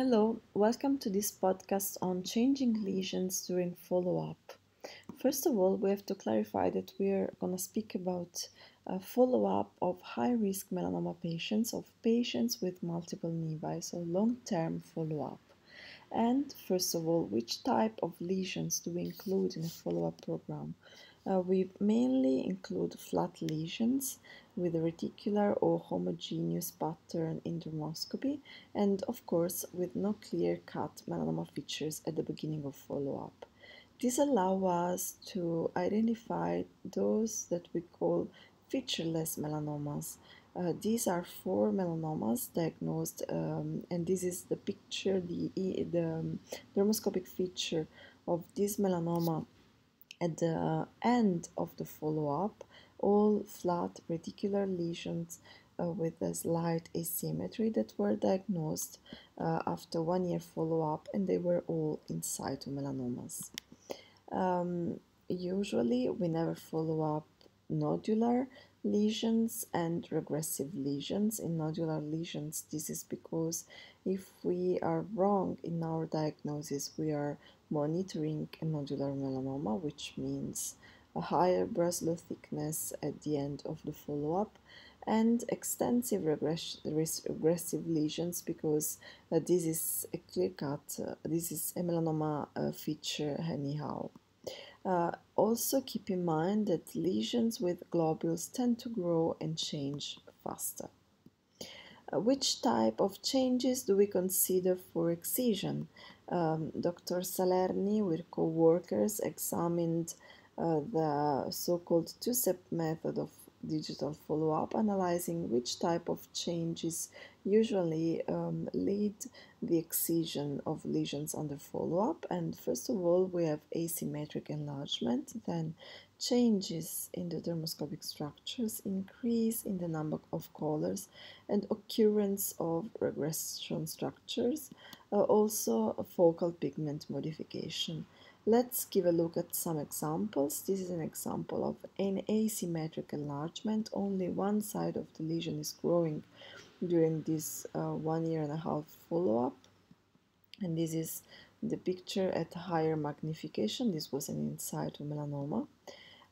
Hello, welcome to this podcast on changing lesions during follow up. First of all, we have to clarify that we're going to speak about a follow up of high risk melanoma patients, of patients with multiple nevi, so long term follow up. And first of all, which type of lesions do we include in a follow up program? Uh, we mainly include flat lesions with a reticular or homogeneous pattern in dermoscopy and of course with no clear-cut melanoma features at the beginning of follow-up. This allows us to identify those that we call featureless melanomas. Uh, these are four melanomas diagnosed, um, and this is the picture, the, the um, dermoscopic feature of this melanoma at the end of the follow-up, all flat reticular lesions uh, with a slight asymmetry that were diagnosed uh, after one year follow-up and they were all in situ melanomas. Um, usually we never follow up nodular lesions and regressive lesions. In nodular lesions, this is because if we are wrong in our diagnosis, we are monitoring a nodular melanoma, which means a higher Breslow thickness at the end of the follow-up and extensive regress regressive lesions because uh, this is a clear cut, uh, this is a melanoma uh, feature anyhow. Uh, also keep in mind that lesions with globules tend to grow and change faster. Uh, which type of changes do we consider for excision? Um, Dr. Salerni with co-workers examined uh, the so-called two-step method of digital follow-up, analyzing which type of changes usually um, lead the excision of lesions under follow-up. And first of all, we have asymmetric enlargement, then changes in the dermoscopic structures, increase in the number of colors, and occurrence of regression structures, uh, also focal pigment modification. Let's give a look at some examples. This is an example of an asymmetric enlargement. Only one side of the lesion is growing during this uh, one year and a half follow-up. And this is the picture at higher magnification. This was an in situ melanoma.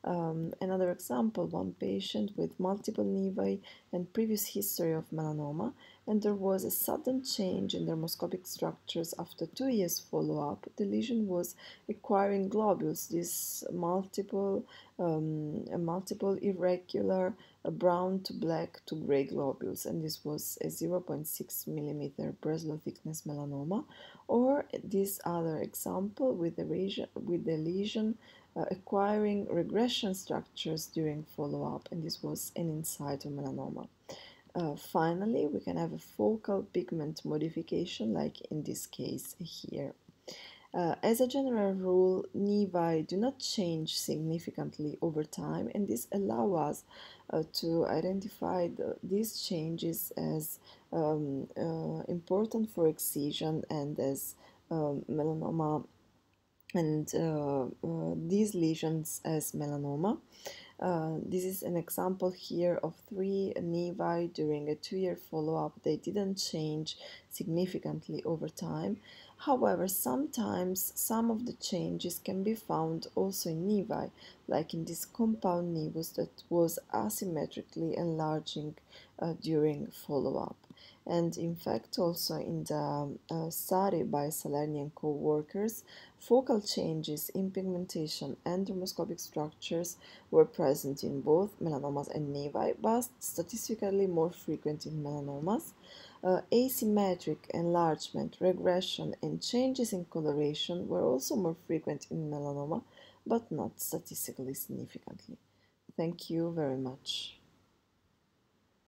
Um, another example, one patient with multiple nevi and previous history of melanoma, and there was a sudden change in dermoscopic structures after two years follow-up. The lesion was acquiring globules, these multiple, um, multiple irregular brown to black to gray globules, and this was a 0.6 millimeter Breslow thickness melanoma, or this other example with the, lesion, with the lesion uh, acquiring regression structures during follow-up, and this was an in melanoma. Uh, finally, we can have a focal pigment modification, like in this case here. Uh, as a general rule, nevi do not change significantly over time, and this allows us uh, to identify the, these changes as um, uh, important for excision and as um, melanoma and uh, uh, these lesions as melanoma. Uh, this is an example here of three nevi during a two-year follow-up. They didn't change significantly over time. However, sometimes some of the changes can be found also in nevi, like in this compound nevus that was asymmetrically enlarging uh, during follow-up and in fact also in the uh, study by Salerni and co-workers, focal changes in pigmentation and dermoscopic structures were present in both melanomas and nevi, but statistically more frequent in melanomas. Uh, asymmetric enlargement, regression, and changes in coloration were also more frequent in melanoma, but not statistically significantly. Thank you very much.